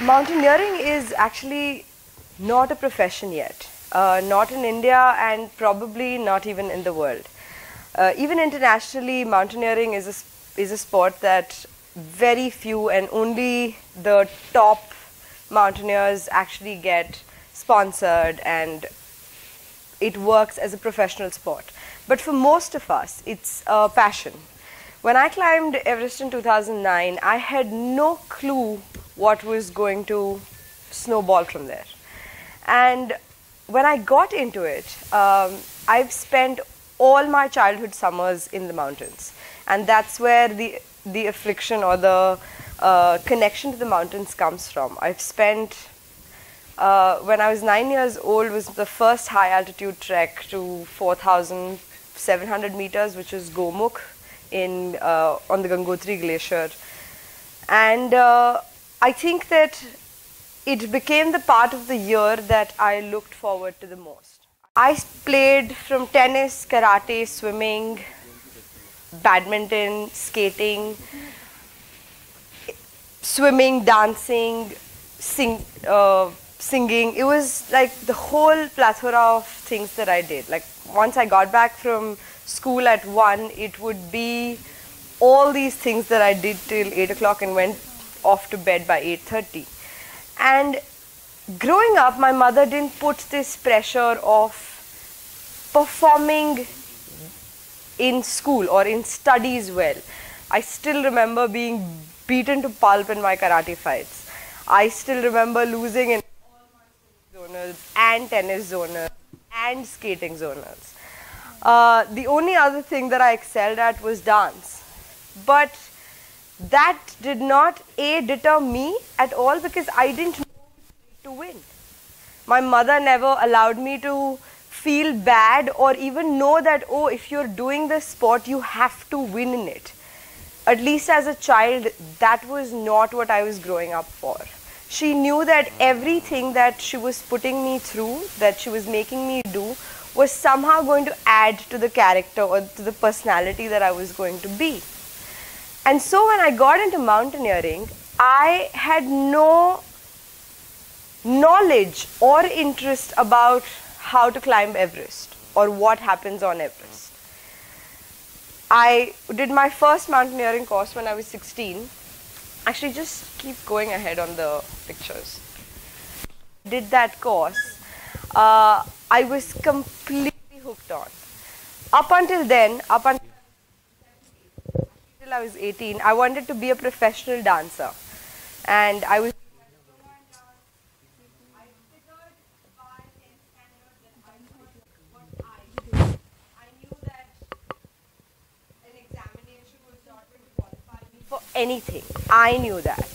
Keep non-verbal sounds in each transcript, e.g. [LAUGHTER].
Mountaineering is actually not a profession yet. Uh, not in India and probably not even in the world. Uh, even internationally, mountaineering is a, is a sport that very few and only the top mountaineers actually get sponsored and it works as a professional sport. But for most of us, it's a passion. When I climbed Everest in 2009, I had no clue what was going to snowball from there. And when I got into it, um, I've spent all my childhood summers in the mountains. And that's where the, the affliction or the uh, connection to the mountains comes from. I've spent, uh, when I was nine years old, was the first high altitude trek to 4,700 meters, which is Gomukh in, uh, on the Gangotri Glacier. And uh, I think that it became the part of the year that I looked forward to the most. I played from tennis, karate, swimming, badminton, skating, swimming, dancing, sing, uh, singing. It was like the whole plethora of things that I did. Like once I got back from school at 1, it would be all these things that I did till 8 o'clock and went off to bed by 8.30. And growing up, my mother didn't put this pressure of performing in school or in studies well. I still remember being beaten to pulp in my karate fights. I still remember losing in all my zonals and tennis zonals and skating zonals. Uh, the only other thing that I excelled at was dance. But that did not a deter me at all because I didn't know to win. My mother never allowed me to feel bad or even know that oh if you're doing this sport you have to win in it. At least as a child that was not what I was growing up for. She knew that everything that she was putting me through, that she was making me do, was somehow going to add to the character or to the personality that I was going to be. And so when I got into mountaineering, I had no knowledge or interest about how to climb Everest or what happens on Everest. I did my first mountaineering course when I was 16. Actually, just keep going ahead on the pictures. Did that course. Uh, I was completely hooked on. Up until then, up until I was 18, I wanted to be a professional dancer. And I was for anything. I knew that.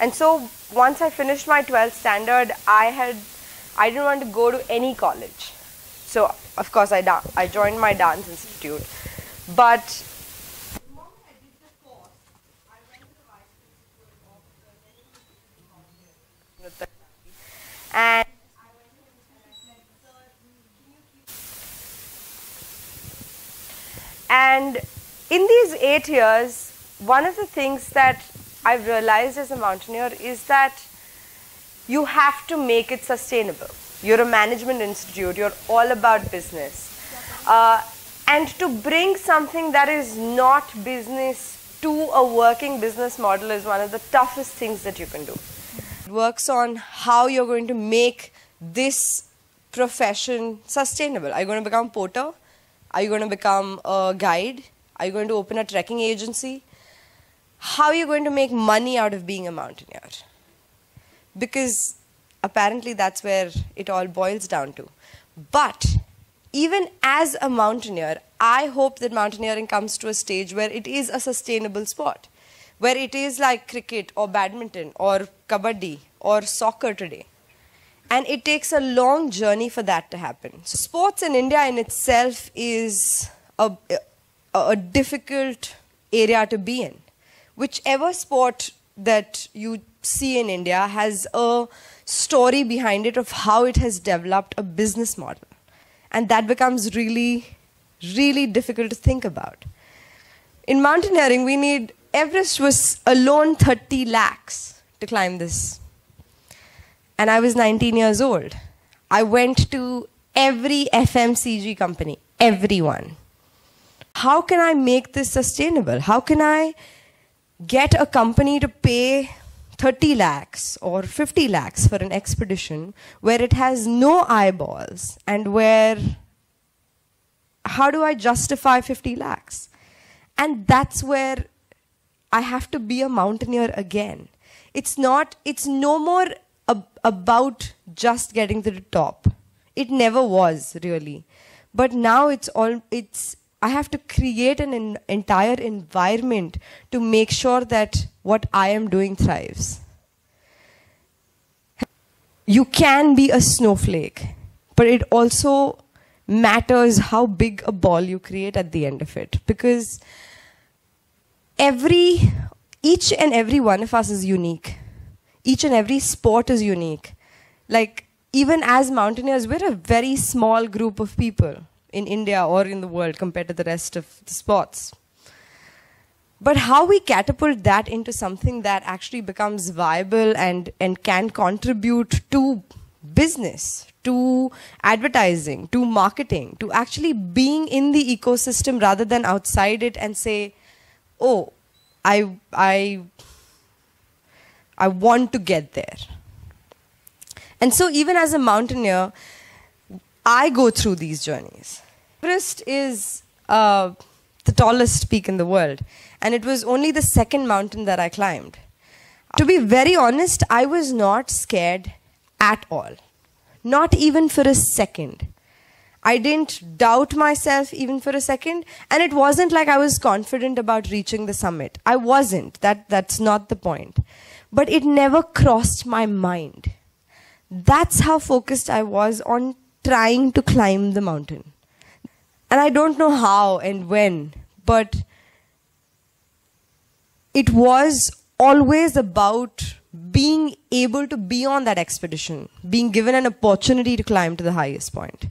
And so once I finished my 12th standard, I had I didn't want to go to any college. So of course I I joined my dance institute. But and and in these eight years, one of the things that I've realized as a mountaineer is that you have to make it sustainable. You're a management institute, you're all about business. Uh, and to bring something that is not business to a working business model is one of the toughest things that you can do. Works on how you're going to make this profession sustainable. Are you going to become a porter? Are you going to become a guide? Are you going to open a trekking agency? How are you going to make money out of being a mountaineer? Because apparently that's where it all boils down to. But even as a mountaineer, I hope that mountaineering comes to a stage where it is a sustainable sport, where it is like cricket or badminton or kabaddi or soccer today. And it takes a long journey for that to happen. So sports in India in itself is a, a, a difficult area to be in. Whichever sport that you see in India has a story behind it of how it has developed a business model. And that becomes really, really difficult to think about. In mountaineering, we need, Everest was alone 30 lakhs to climb this and I was 19 years old. I went to every FMCG company, everyone. How can I make this sustainable? How can I get a company to pay 30 lakhs or 50 lakhs for an expedition where it has no eyeballs and where how do I justify 50 lakhs? And that's where I have to be a mountaineer again. It's not, it's no more ab- about just getting to the top. It never was really. But now it's all, it's, I have to create an in, entire environment to make sure that what I am doing thrives. You can be a snowflake, but it also matters how big a ball you create at the end of it. Because every, each and every one of us is unique. Each and every sport is unique. Like, even as mountaineers, we're a very small group of people in India or in the world compared to the rest of the sports. But how we catapult that into something that actually becomes viable and, and can contribute to business, to advertising, to marketing, to actually being in the ecosystem rather than outside it and say, oh, I, I, I want to get there. And so, even as a mountaineer, I go through these journeys. Everest is uh, the tallest peak in the world, and it was only the second mountain that I climbed. To be very honest, I was not scared at all, not even for a second. I didn't doubt myself even for a second, and it wasn't like I was confident about reaching the summit. I wasn't. That, that's not the point. But it never crossed my mind. That's how focused I was on trying to climb the mountain. And I don't know how and when, but it was always about being able to be on that expedition, being given an opportunity to climb to the highest point.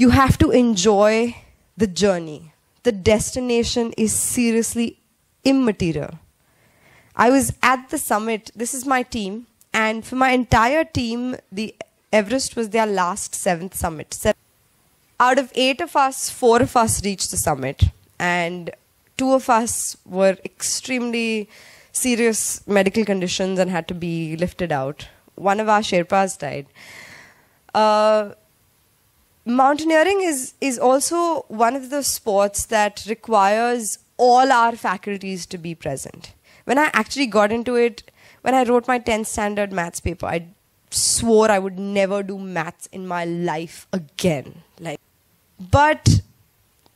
You have to enjoy the journey. The destination is seriously immaterial. I was at the summit, this is my team, and for my entire team, the Everest was their last seventh summit. Se- Out of eight of us, four of us reached the summit, and two of us were extremely serious medical conditions and had to be lifted out. One of our Sherpas died. Uh, mountaineering is, is also one of the sports that requires all our faculties to be present. When I actually got into it, when I wrote my 10th standard maths paper, I swore I would never do maths in my life again. Like, but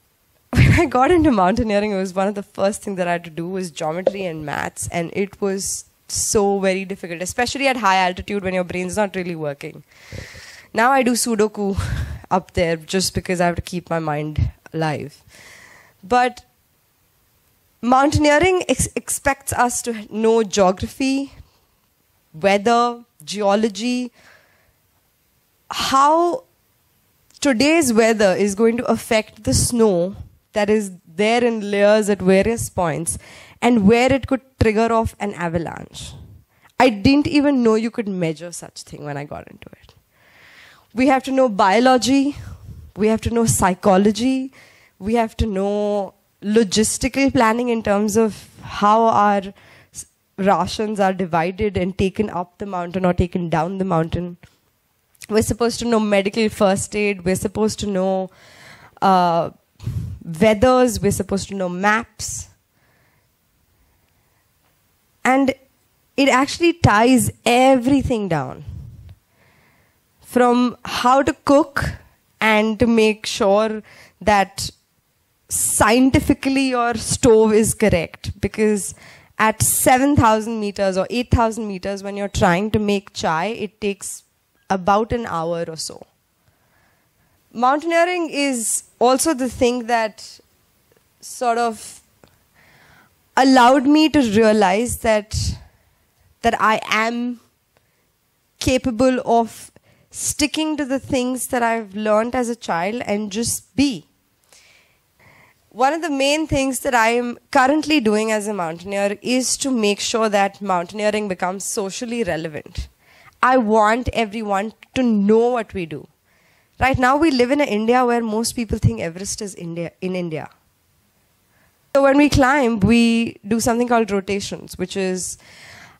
[LAUGHS] when I got into mountaineering, it was one of the first things that I had to do was geometry and maths, and it was so very difficult, especially at high altitude when your brain's not really working. Now I do Sudoku [LAUGHS] up there just because I have to keep my mind alive. But mountaineering ex- expects us to know geography, weather, geology, how today's weather is going to affect the snow that is there in layers at various points and where it could trigger off an avalanche. I didn't even know you could measure such thing when I got into it. We have to know biology, we have to know psychology, we have to know logistical planning in terms of how our rations are divided and taken up the mountain or taken down the mountain. We're supposed to know medical first aid. We're supposed to know uh, weathers. We're supposed to know maps. And it actually ties everything down from how to cook and to make sure that scientifically your stove is correct because at 7,000 meters or 8,000 meters, when you're trying to make chai, it takes about an hour or so. Mountaineering is also the thing that sort of allowed me to realize that that I am capable of sticking to the things that I've learned as a child and just be one of the main things that I am currently doing as a mountaineer is to make sure that mountaineering becomes socially relevant. I want everyone to know what we do. Right now, we live in India where most people think Everest is India, in India. So when we climb, we do something called rotations, which is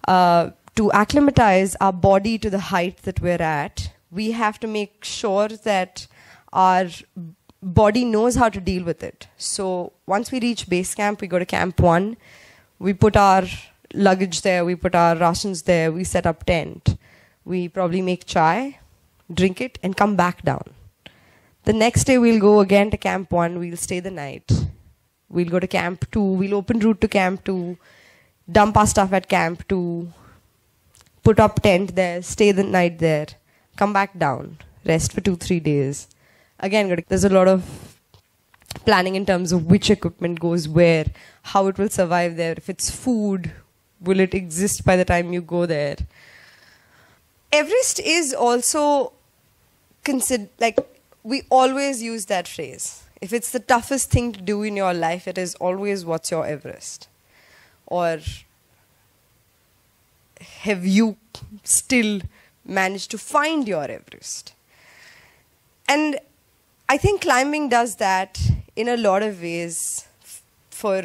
uh, to acclimatize our body to the height that we're at. We have to make sure that our body knows how to deal with it. So once we reach base camp, we go to camp one. We put our luggage there, we put our rations there, we set up tent. We probably make chai, drink it, and come back down. The next day, we'll go again to camp one, we'll stay the night We'll go to camp two. We'll open route to camp two, dump our stuff at camp two, put up tent there, stay the night there, come back down, rest for two, three days. Again, there's a lot of planning in terms of which equipment goes where, how it will survive there. If it's food, will it exist by the time you go there? Everest is also considered like we always use that phrase if it's the toughest thing to do in your life, it is always what's your Everest? Or have you still managed to find your Everest? And I think climbing does that in a lot of ways for,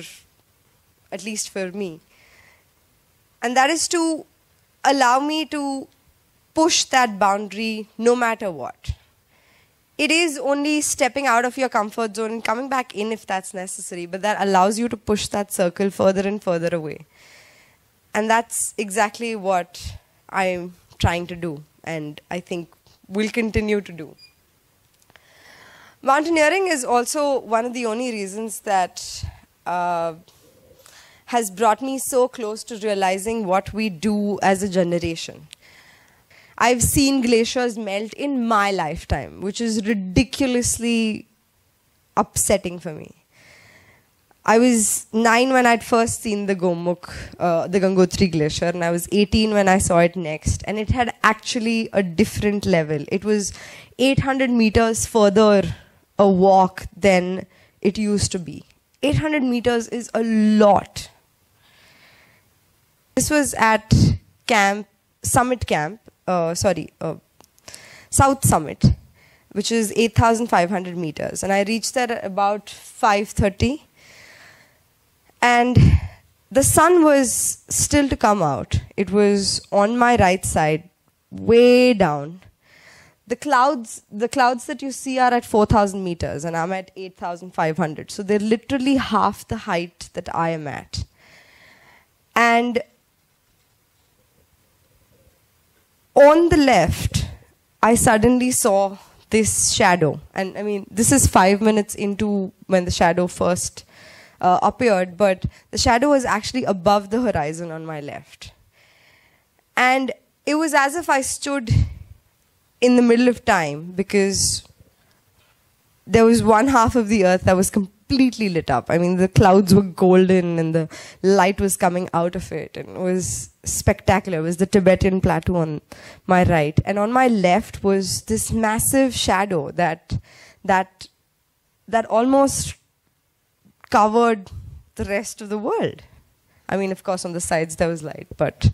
at least for me. And that is to allow me to push that boundary no matter what it is only stepping out of your comfort zone and coming back in if that's necessary, but that allows you to push that circle further and further away. And that's exactly what I'm trying to do, and I think will continue to do. Mountaineering is also one of the only reasons that uh, has brought me so close to realizing what we do as a generation. I've seen glaciers melt in my lifetime, which is ridiculously upsetting for me. I was nine when I'd first seen the Gomukh, uh, the Gangotri Glacier, and I was 18 when I saw it next. And it had actually a different level. It was 800 meters further a walk than it used to be. 800 meters is a lot. This was at camp, summit camp, uh, sorry, uh, South Summit, which is 8,500 meters. And I reached there about 5.30. And the sun was still to come out. It was on my right side, way down. The clouds, the clouds that you see are at 4,000 meters, and I'm at 8,500. So they're literally half the height that I am at. And on the left, I suddenly saw this shadow. And I mean, this is five minutes into when the shadow first uh, appeared, but the shadow was actually above the horizon on my left. And it was as if I stood in the middle of time because there was one half of the earth that was completely lit up. I mean, the clouds were golden and the light was coming out of it, and it was spectacular. It was the Tibetan plateau on my right, and on my left was this massive shadow that that that almost covered the rest of the world. I mean, of course, on the sides there was light, but.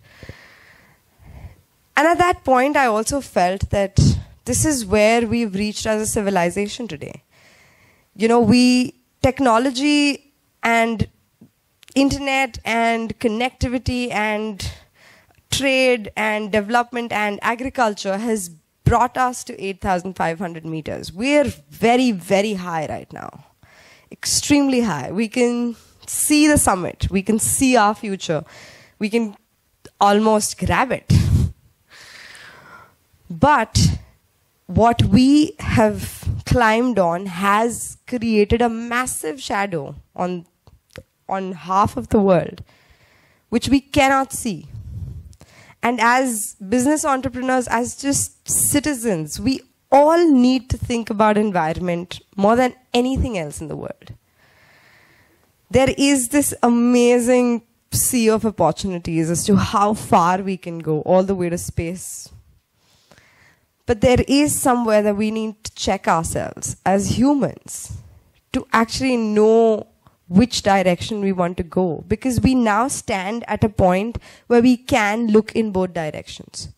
And at that point, I also felt that this is where we've reached as a civilization today. You know, we technology and internet and connectivity and trade and development and agriculture has brought us to 8,500 meters. We're very, very high right now. Extremely high. We can see the summit. We can see our future. We can almost grab it. But what we have climbed on has created a massive shadow on, on half of the world, which we cannot see. And as business entrepreneurs, as just citizens, we all need to think about environment more than anything else in the world. There is this amazing sea of opportunities as to how far we can go, all the way to space, but there is somewhere that we need to check ourselves as humans to actually know which direction we want to go because we now stand at a point where we can look in both directions.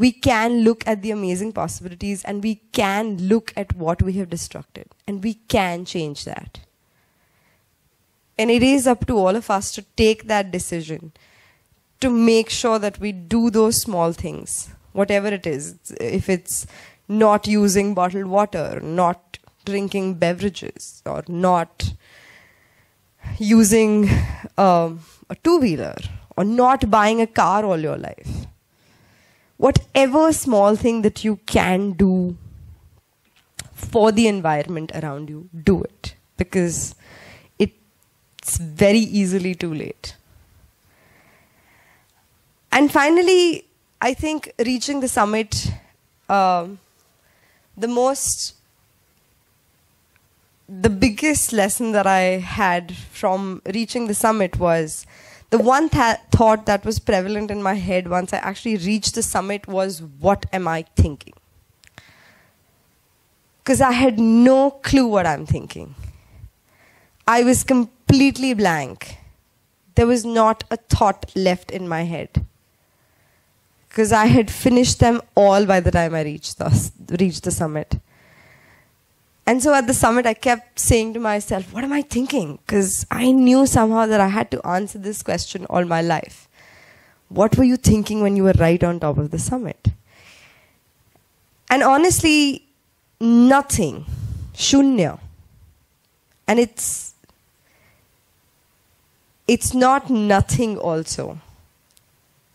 We can look at the amazing possibilities and we can look at what we have destructed and we can change that. And it is up to all of us to take that decision to make sure that we do those small things, whatever it is. If it's not using bottled water, not drinking beverages, or not using um, a two wheeler, or not buying a car all your life. Whatever small thing that you can do for the environment around you, do it. Because it's very easily too late. And finally, I think reaching the summit, um, the most, the biggest lesson that I had from reaching the summit was the one th thought that was prevalent in my head once I actually reached the summit was, what am I thinking? Because I had no clue what I'm thinking. I was completely blank. There was not a thought left in my head. Because I had finished them all by the time I reached the, reached the summit. And so at the summit, I kept saying to myself, What am I thinking? Because I knew somehow that I had to answer this question all my life. What were you thinking when you were right on top of the summit? And honestly, nothing. Shunya. And it's it's not nothing also.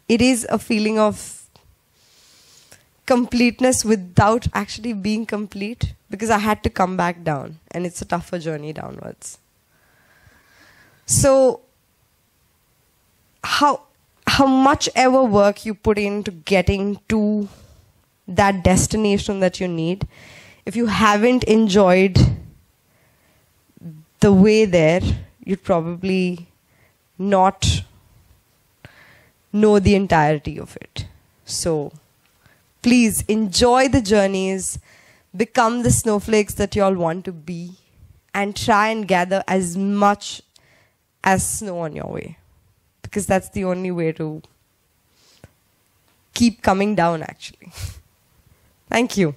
It is a feeling of completeness without actually being complete because I had to come back down and it's a tougher journey downwards. So how how much ever work you put into getting to that destination that you need, if you haven't enjoyed the way there, you'd probably not know the entirety of it. So please enjoy the journeys, become the snowflakes that you all want to be, and try and gather as much as snow on your way. Because that's the only way to keep coming down, actually. [LAUGHS] Thank you.